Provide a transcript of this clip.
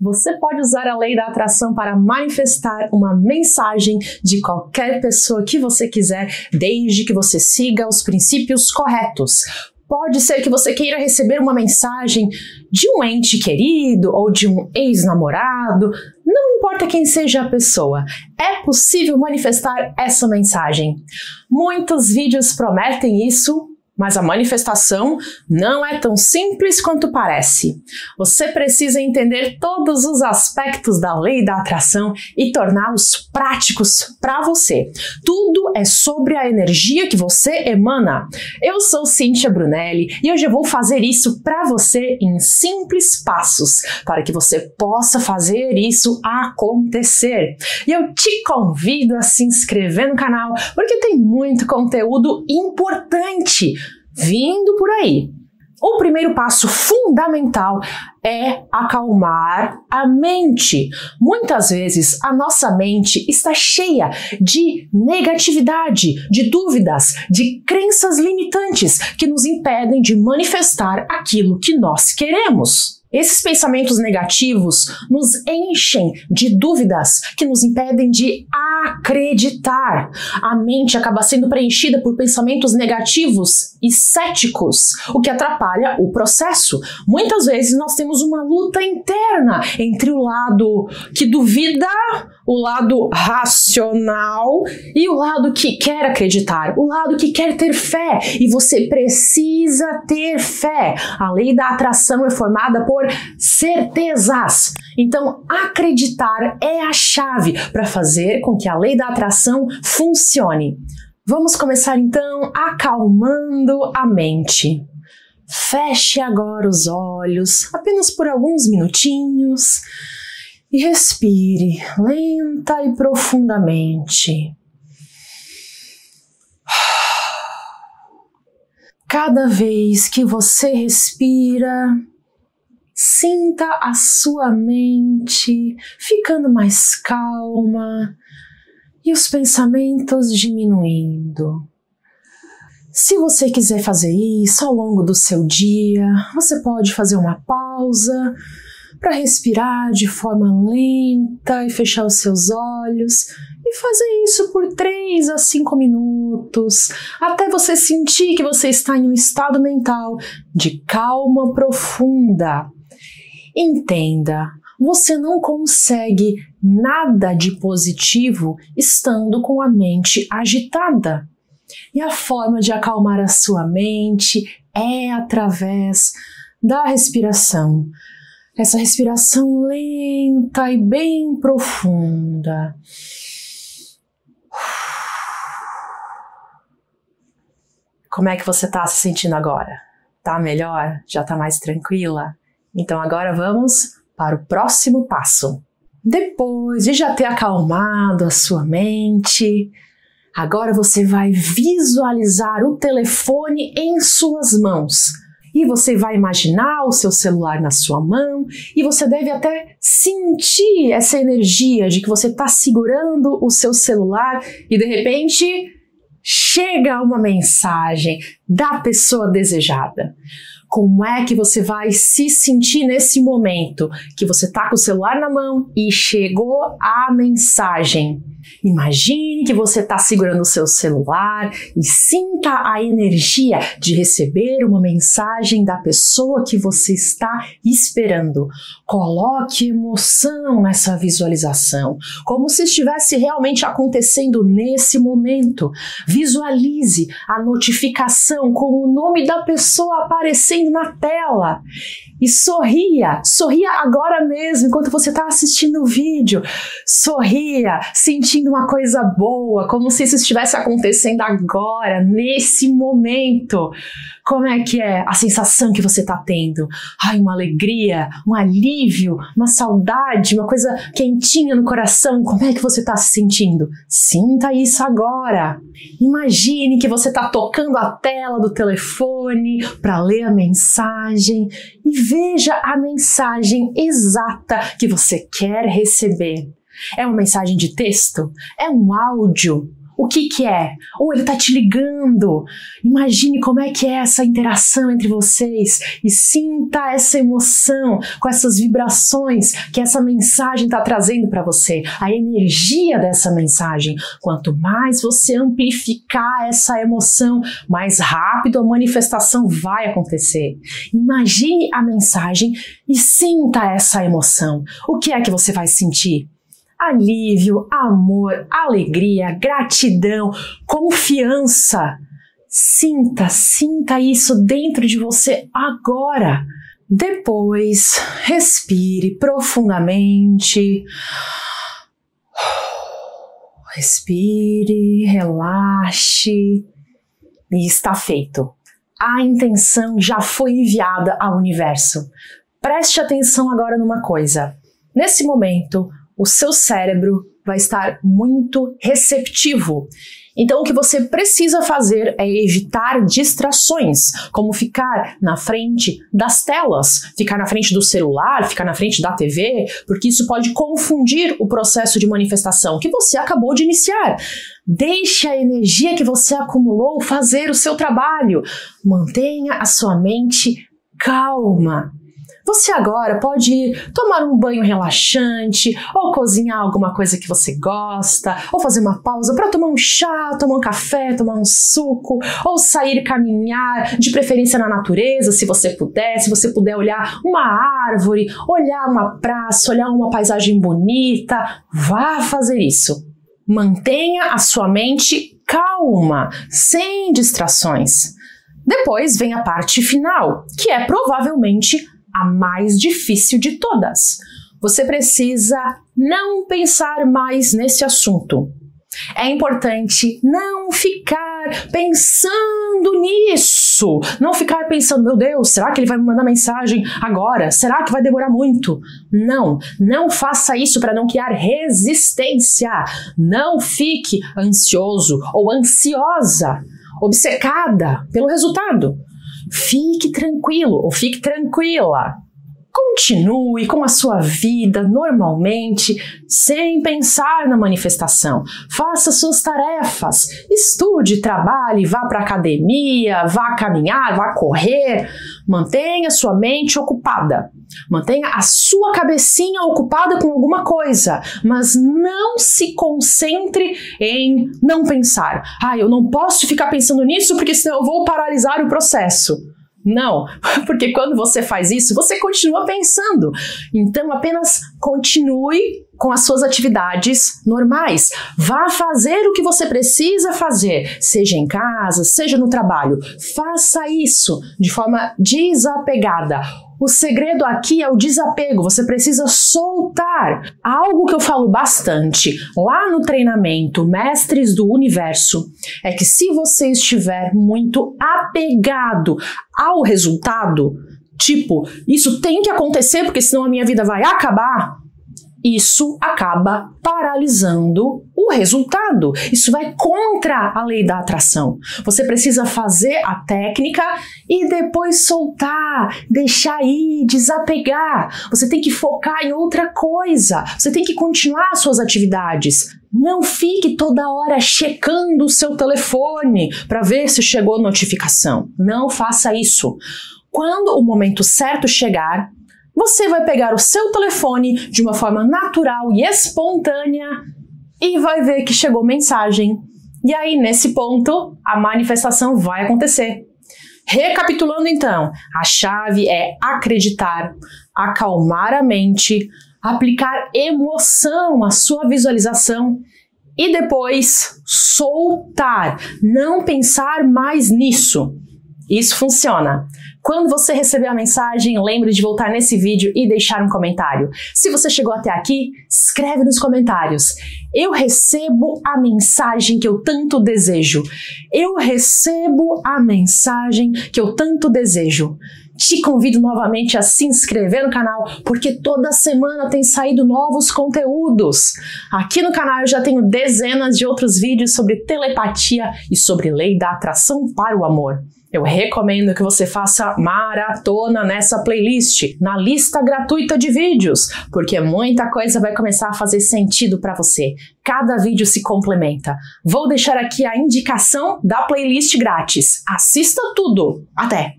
Você pode usar a lei da atração para manifestar uma mensagem de qualquer pessoa que você quiser, desde que você siga os princípios corretos. Pode ser que você queira receber uma mensagem de um ente querido ou de um ex-namorado, não importa quem seja a pessoa, é possível manifestar essa mensagem. Muitos vídeos prometem isso, mas a manifestação não é tão simples quanto parece. Você precisa entender todos os aspectos da lei da atração e torná-los práticos para você. Tudo é sobre a energia que você emana. Eu sou Cíntia Brunelli e hoje eu vou fazer isso para você em simples passos para que você possa fazer isso acontecer. E eu te convido a se inscrever no canal porque tem muito conteúdo importante vindo por aí. O primeiro passo fundamental é acalmar a mente. Muitas vezes a nossa mente está cheia de negatividade, de dúvidas, de crenças limitantes que nos impedem de manifestar aquilo que nós queremos. Esses pensamentos negativos nos enchem de dúvidas que nos impedem de acreditar. A mente acaba sendo preenchida por pensamentos negativos e céticos, o que atrapalha o processo. Muitas vezes nós temos uma luta interna entre o lado que duvida, o lado racional e o lado que quer acreditar, o lado que quer ter fé. E você precisa ter fé. A lei da atração é formada por certezas. Então, acreditar é a chave para fazer com que a lei da atração funcione. Vamos começar então acalmando a mente. Feche agora os olhos, apenas por alguns minutinhos, e respire lenta e profundamente. Cada vez que você respira, Sinta a sua mente ficando mais calma e os pensamentos diminuindo. Se você quiser fazer isso ao longo do seu dia, você pode fazer uma pausa para respirar de forma lenta e fechar os seus olhos e fazer isso por 3 a 5 minutos, até você sentir que você está em um estado mental de calma profunda. Entenda, você não consegue nada de positivo estando com a mente agitada. E a forma de acalmar a sua mente é através da respiração. Essa respiração lenta e bem profunda. Como é que você está se sentindo agora? Tá melhor? Já tá mais tranquila? Então agora vamos para o próximo passo. Depois de já ter acalmado a sua mente, agora você vai visualizar o telefone em suas mãos. E você vai imaginar o seu celular na sua mão e você deve até sentir essa energia de que você está segurando o seu celular e de repente chega uma mensagem da pessoa desejada. Como é que você vai se sentir nesse momento que você está com o celular na mão e chegou a mensagem? Imagine que você está segurando o seu celular e sinta a energia de receber uma mensagem da pessoa que você está esperando. Coloque emoção nessa visualização, como se estivesse realmente acontecendo nesse momento. Visualize a notificação com o nome da pessoa aparecendo na tela e sorria, sorria agora mesmo enquanto você está assistindo o vídeo. Sorria, sentindo uma coisa boa, como se isso estivesse acontecendo agora, nesse momento. Como é que é a sensação que você está tendo? Ai, uma alegria, um alívio, uma saudade, uma coisa quentinha no coração. Como é que você está se sentindo? Sinta isso agora. Imagine que você está tocando a tela do telefone para ler a mensagem e veja a mensagem exata que você quer receber. É uma mensagem de texto? É um áudio? O que que é? Ou ele tá te ligando. Imagine como é que é essa interação entre vocês e sinta essa emoção com essas vibrações que essa mensagem está trazendo para você, a energia dessa mensagem. Quanto mais você amplificar essa emoção, mais rápido a manifestação vai acontecer. Imagine a mensagem e sinta essa emoção. O que é que você vai sentir? Alívio, amor, alegria, gratidão, confiança. Sinta, sinta isso dentro de você agora. Depois, respire profundamente. Respire, relaxe e está feito. A intenção já foi enviada ao universo. Preste atenção agora numa coisa. Nesse momento, o seu cérebro vai estar muito receptivo. Então, o que você precisa fazer é evitar distrações, como ficar na frente das telas, ficar na frente do celular, ficar na frente da TV, porque isso pode confundir o processo de manifestação que você acabou de iniciar. Deixe a energia que você acumulou fazer o seu trabalho. Mantenha a sua mente calma. Você agora pode tomar um banho relaxante, ou cozinhar alguma coisa que você gosta, ou fazer uma pausa para tomar um chá, tomar um café, tomar um suco, ou sair caminhar, de preferência na natureza, se você puder, se você puder olhar uma árvore, olhar uma praça, olhar uma paisagem bonita, vá fazer isso. Mantenha a sua mente calma, sem distrações. Depois vem a parte final, que é provavelmente a mais difícil de todas. Você precisa não pensar mais nesse assunto. É importante não ficar pensando nisso, não ficar pensando, meu Deus, será que ele vai me mandar mensagem agora? Será que vai demorar muito? Não, não faça isso para não criar resistência. Não fique ansioso ou ansiosa, obcecada pelo resultado. Fique tranquilo ou fique tranquila. Continue com a sua vida normalmente, sem pensar na manifestação. Faça suas tarefas, estude, trabalhe, vá para academia, vá caminhar, vá correr. Mantenha sua mente ocupada. Mantenha a sua cabecinha ocupada com alguma coisa, mas não se concentre em não pensar. Ah, eu não posso ficar pensando nisso porque senão eu vou paralisar o processo. Não, porque quando você faz isso, você continua pensando. Então, apenas continue com as suas atividades normais. Vá fazer o que você precisa fazer, seja em casa, seja no trabalho. Faça isso de forma desapegada. O segredo aqui é o desapego, você precisa soltar. Algo que eu falo bastante lá no treinamento Mestres do Universo é que se você estiver muito apegado ao resultado, tipo, isso tem que acontecer porque senão a minha vida vai acabar, isso acaba paralisando o resultado. Isso vai contra a lei da atração. Você precisa fazer a técnica e depois soltar, deixar ir, desapegar. Você tem que focar em outra coisa. Você tem que continuar suas atividades. Não fique toda hora checando o seu telefone para ver se chegou notificação. Não faça isso. Quando o momento certo chegar, você vai pegar o seu telefone de uma forma natural e espontânea e vai ver que chegou mensagem. E aí, nesse ponto, a manifestação vai acontecer. Recapitulando então, a chave é acreditar, acalmar a mente, aplicar emoção à sua visualização e depois soltar, não pensar mais nisso. Isso funciona. Quando você receber a mensagem, lembre de voltar nesse vídeo e deixar um comentário. Se você chegou até aqui, escreve nos comentários. Eu recebo a mensagem que eu tanto desejo. Eu recebo a mensagem que eu tanto desejo. Te convido novamente a se inscrever no canal, porque toda semana tem saído novos conteúdos. Aqui no canal eu já tenho dezenas de outros vídeos sobre telepatia e sobre lei da atração para o amor. Eu recomendo que você faça maratona nessa playlist, na lista gratuita de vídeos, porque muita coisa vai começar a fazer sentido para você. Cada vídeo se complementa. Vou deixar aqui a indicação da playlist grátis. Assista tudo. Até!